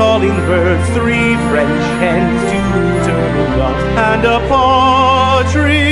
calling birds, three French hens, two turtle doves, and a partridge